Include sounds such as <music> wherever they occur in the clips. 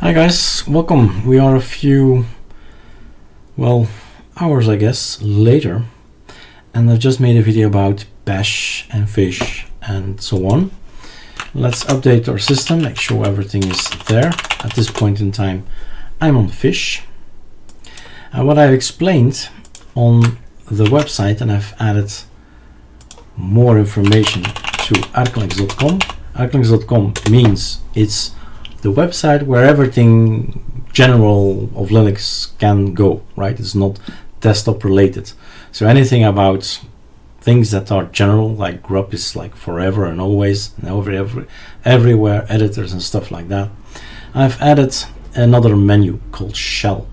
Hi guys, welcome. We are a few, well, hours I guess, later and I've just made a video about bash and fish and so on. Let's update our system, make sure everything is there. At this point in time, I'm on fish. And what I've explained on the website and I've added more information to arcolinux.com. Arcolinux.com means it's the website where everything general of Linux can go, right? It's not desktop related. So anything about things that are general, like grub is like forever and always and every, every, everywhere, editors and stuff like that. I've added another menu called shell.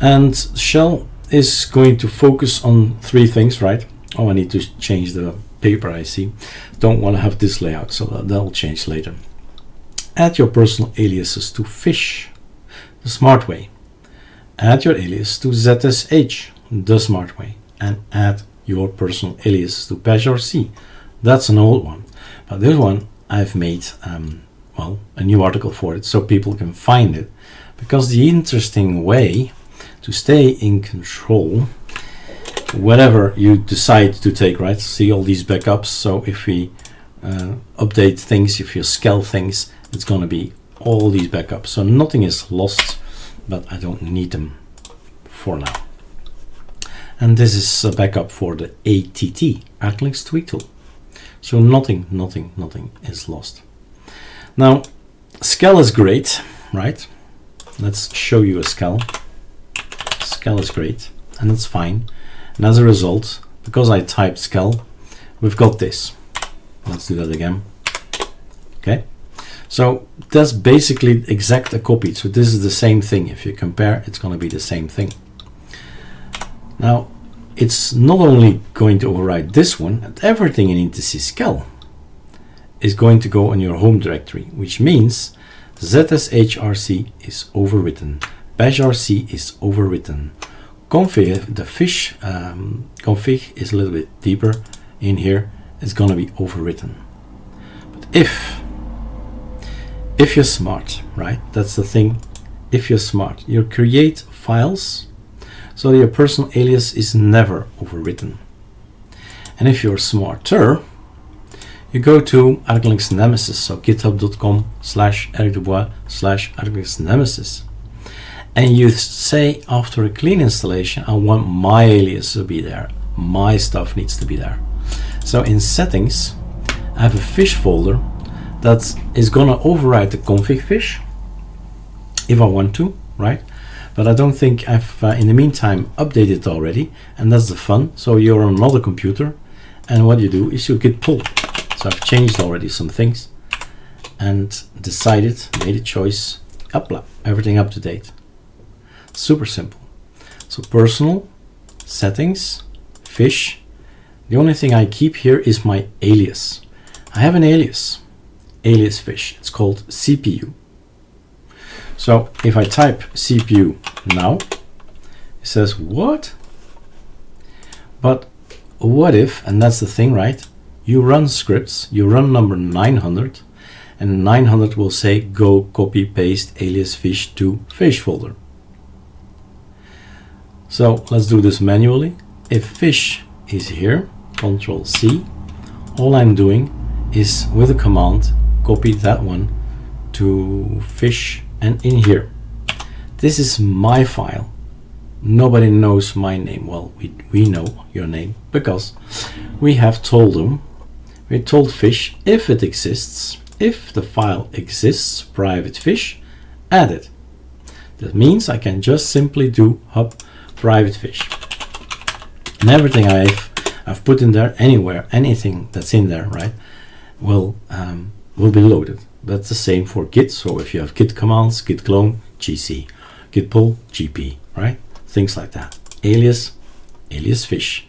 And shell is going to focus on three things, right? Oh, I need to change the paper, I see. Don't want to have this layout, so that'll change later. Add your personal aliases to fish, the smart way. Add your alias to ZSH, the smart way. And add your personal alias to BashRC. That's an old one. But this one, I've made, um, well, a new article for it so people can find it. Because the interesting way to stay in control whatever you decide to take, right? See all these backups. So if we uh, update things, if you skel things, it's going to be all these backups. So nothing is lost, but I don't need them for now. And this is a backup for the ATT, ArcoLinux Tweak Tool. So nothing, nothing, nothing is lost. Now, Skel is great, right? Let's show you a Skel. Skel is great, and that's fine. And as a result, because I typed Skel, we've got this. Let's do that again. Okay. So that's basically exact a copy. So this is the same thing. If you compare, it's going to be the same thing. Now, it's not only going to override this one, everything in skel is going to go on your home directory, which means ZSHRC is overwritten, BashRC is overwritten, config, the fish um, config is a little bit deeper in here, it's going to be overwritten. But if if you're smart, right? That's the thing. If you're smart, you create files so your personal alias is never overwritten. And if you're smarter, you go to ArcoLinux Nemesis, so github.com slash erikdubois slash ArcoLinux Nemesis. And you say after a clean installation, I want my alias to be there. My stuff needs to be there. So in settings, I have a fish folder that is gonna override the config fish if I want to, right? But I don't think I've, uh, in the meantime, updated already, and that's the fun. So you're on another computer, and what you do is you git pull. So I've changed already some things, and decided, made a choice, upla, everything up to date. Super simple. So personal, settings, fish. The only thing I keep here is my alias. I have an alias alias fish. It's called CPU. So if I type CPU now, it says what? But what if, and that's the thing, right? You run scripts, you run number 900, and 900 will say go copy paste alias fish to fish folder. So let's do this manually. If fish is here, control C, all I'm doing is with a command copy that one to fish and in here. This is my file. Nobody knows my name. Well, we, we know your name because we have told them, we told fish if it exists, if the file exists, private fish, add it. That means I can just simply do hub private fish. And everything I've, I've put in there anywhere, anything that's in there, right, will um, will be loaded. That's the same for git. So if you have git commands, git clone, gc, git pull, gp, right? Things like that. Alias, alias fish.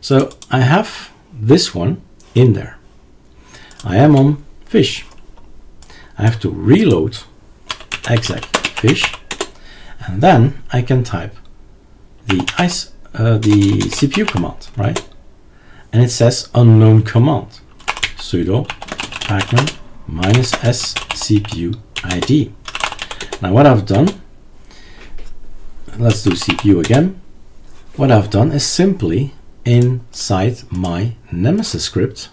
So I have this one in there. I am on fish. I have to reload exec fish, and then I can type the ice, uh, the CPU command, right? And it says unknown command sudo pacman minus s cpu id. Now what I've done, let's do CPU again. What I've done is simply inside my Nemesis script,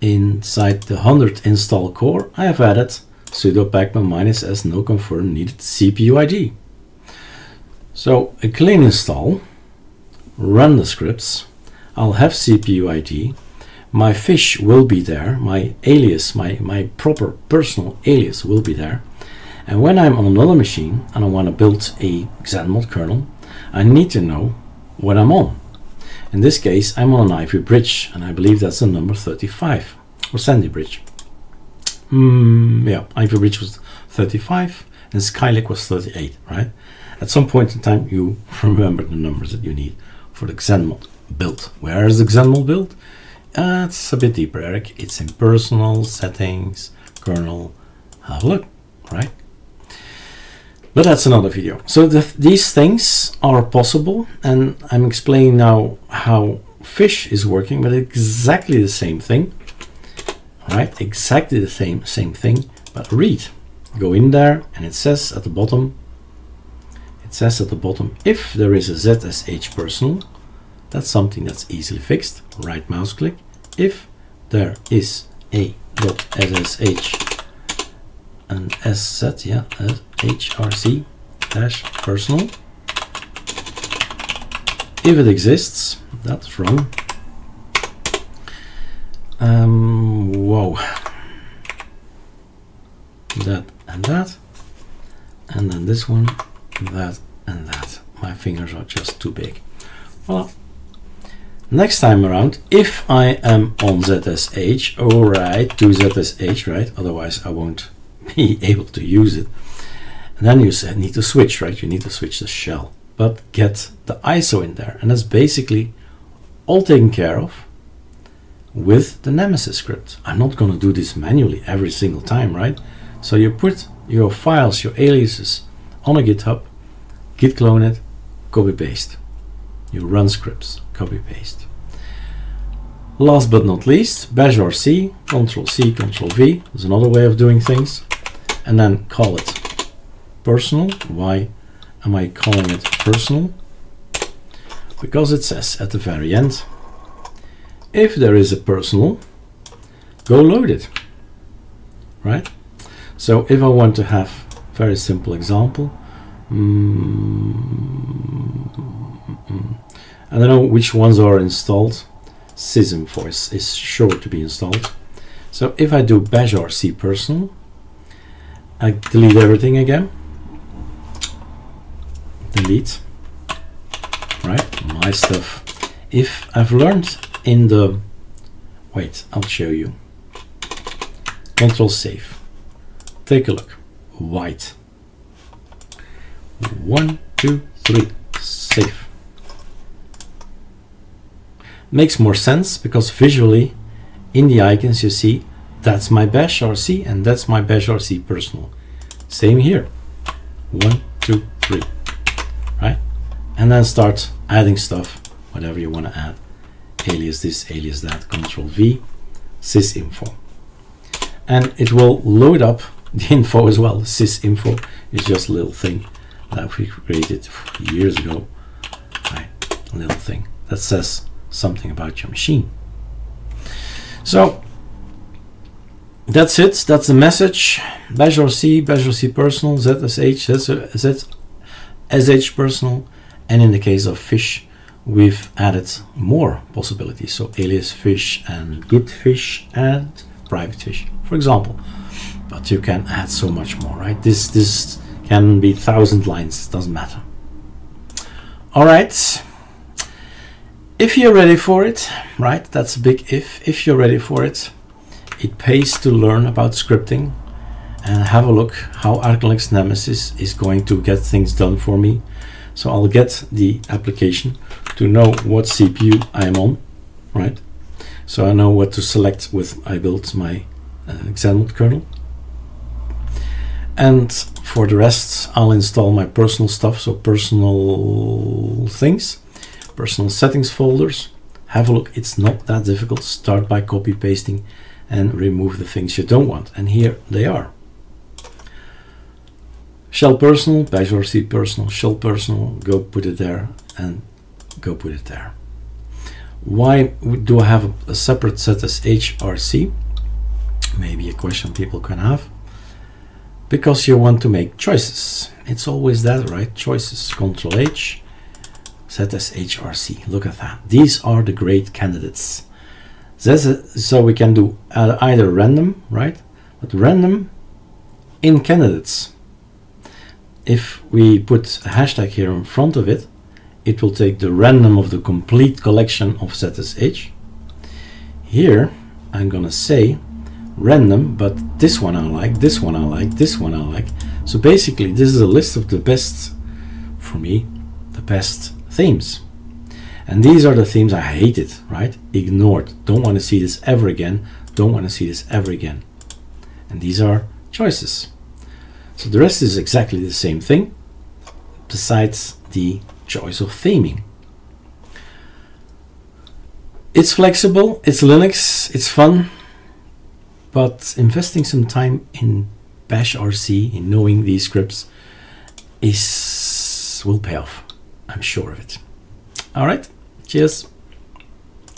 inside the 100 install core, I have added sudo pacman minus s no confirm needed CPU ID. So a clean install, run the scripts, I'll have CPU ID, my fish will be there, my alias, my, my proper personal alias will be there. And when I'm on another machine and I want to build a XanMod kernel, I need to know what I'm on. In this case, I'm on an Ivy bridge, and I believe that's the number 35, or Sandy bridge. Mm, yeah, Ivy bridge was 35, and Skylake was 38, right? At some point in time, you <laughs> remember the numbers that you need for the XanMod build. Where is the XanMod build? Uh, it's a bit deeper, Erik. It's in personal settings, kernel. Have a look, right? But that's another video. So the, these things are possible, and I'm explaining now how fish is working, but exactly the same thing, right? Exactly the same same thing, but read. Go in there, and it says at the bottom. It says at the bottom if there is a ZSH personal, that's something that's easily fixed. Right mouse click. If there is a dot .ssh and sz, yeah, hrc dash personal. If it exists, that's wrong. Um, whoa. That and that. And then this one, that and that. My fingers are just too big. Well, next time around, if I am on ZSH, alright, do ZSH, right? Otherwise I won't <laughs> be able to use it. And then you need to switch, right? You need to switch the shell, but get the ISO in there. And that's basically all taken care of with the Nemesis script. I'm not going to do this manually every single time, right? So you put your files, your aliases on a GitHub, git clone it, copy paste. You run scripts, copy paste. Last but not least, bash RC, Control C, Control V. There's another way of doing things and then call it personal. Why am I calling it personal? Because it says at the very end, if there is a personal, go load it, right? So if I want to have very simple example, mm, I don't know which ones are installed. Sysinfo is, is sure to be installed. So if I do bash rc personal, I delete everything again. Delete. Right, my stuff. If I've learned in the, wait, I'll show you. Control save. Take a look. White. One, two, three. Save. Makes more sense because visually in the icons you see that's my bash RC and that's my bash RC personal. Same here. One, two, three. Right? And then start adding stuff, whatever you want to add. Alias this, alias that, control V, sysinfo. And it will load up <laughs> the info as well. Sysinfo is just a little thing that we created years ago. Right? A little thing that says something about your machine. So that's it. That's the message. Bash RC, Bash RC personal, ZSH, ZSH personal, and in the case of fish, we've added more possibilities. So alias fish and Git fish and private fish, for example. But you can add so much more, right? This this can be thousand lines. Doesn't matter. All right. If you're ready for it, right? That's a big if. If you're ready for it it pays to learn about scripting and have a look how ArcoLinux Nemesis is going to get things done for me. So I'll get the application to know what CPU I'm on, right? So I know what to select with I built my uh, XanMod kernel. And for the rest, I'll install my personal stuff, so personal things, personal settings folders. Have a look, it's not that difficult. Start by copy pasting and remove the things you don't want. And here they are. Shell personal, bash RC personal, shell personal, go put it there and go put it there. Why do I have a, separate set as HRC? Maybe a question people can have. Because you want to make choices. It's always that, right? Choices. Control H, ZSH RC. Look at that. These are the great candidates. so we can do uh, either random, right? But random in candidates if we put a hashtag here in front of it, it will take the random of the complete collection of ZSH. Here, I'm gonna say random, but this one I like, this one I like, this one I like. So basically, this is a list of the best, for me, the best themes. And these are the themes I hated, right? Ignored. Don't want to see this ever again. Don't want to see this ever again. And these are choices. So the rest is exactly the same thing, besides the choice of theming. It's flexible, it's Linux, it's fun, but investing some time in bash RC, in knowing these scripts, is will pay off. I'm sure of it. All right, cheers.